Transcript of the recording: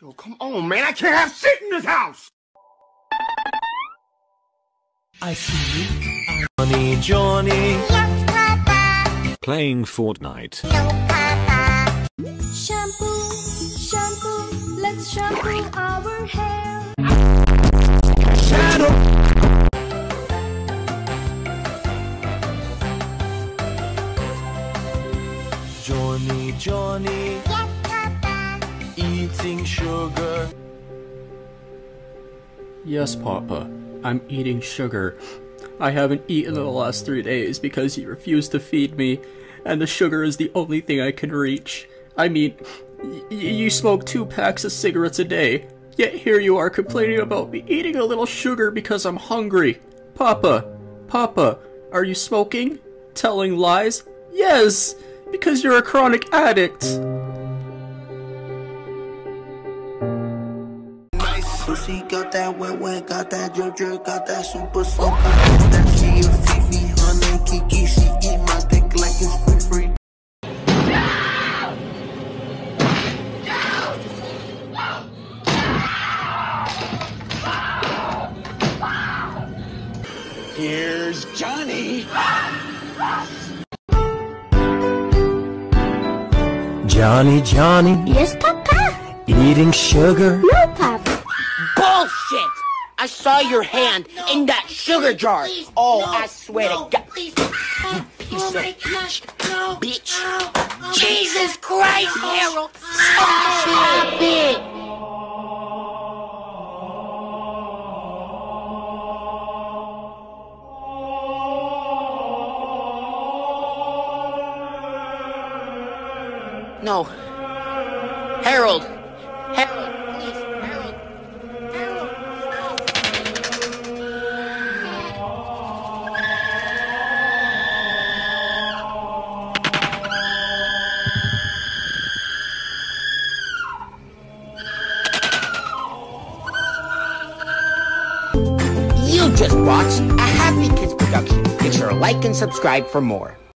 Yo, come on, man. I can't have shit in this house. I see you. Johnny, Johnny. Yes, Papa. Playing Fortnite. No, Papa. Shampoo, shampoo, let's shampoo our hair. Shadow. Johnny, Johnny. Eating sugar. Yes, Papa. I'm eating sugar. I haven't eaten in the last three days because you refused to feed me, and the sugar is the only thing I can reach. I mean, you smoke two packs of cigarettes a day, yet here you are complaining about me eating a little sugar because I'm hungry. Papa, Papa, are you smoking? Telling lies? Yes, because you're a chronic addict. Pussy got that wet wet, got that drip drip, got that super soaker. That she a Fifi, honey Kiki, she eat my dick like it's free free. Here's Johnny. Johnny, Johnny. Yes, Papa. Eating sugar. No, Papa. Bullshit! I saw your hand in that sugar jar. Oh, I swear to God. Please. Piece oh of bitch. No. Bitch. Jesus Christ, Harold. Stop it! No. Harold, Just watched a Happy Kids production. Make sure to like and subscribe for more.